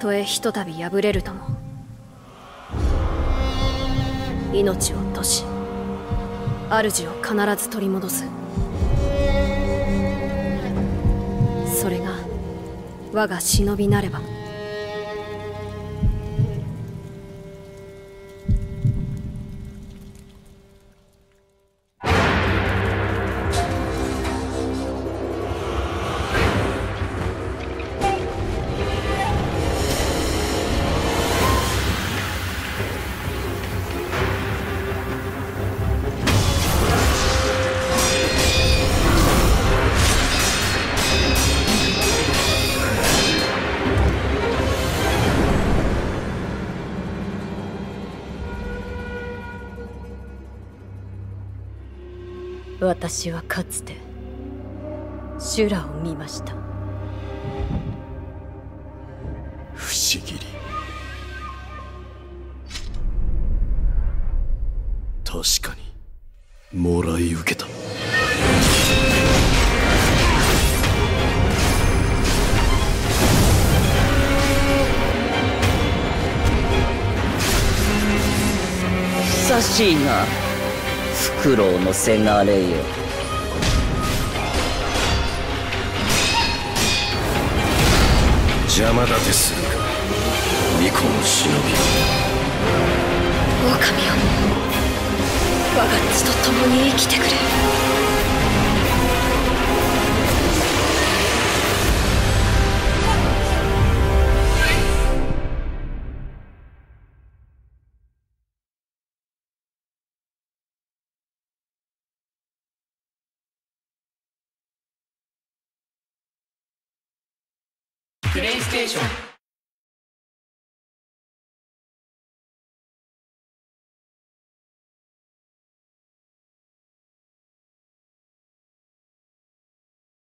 とえひとたび敗れるとも。命を落とし主を必ず取り戻す。それが我が忍びなれば。私はかつて修羅を見ました。不思議。に確かにもらい受けた。久しいなフクロウのせがれよ。邪魔立てするか。巫女の忍び。狼よ。我が血と共に生きてくれプレイステーション。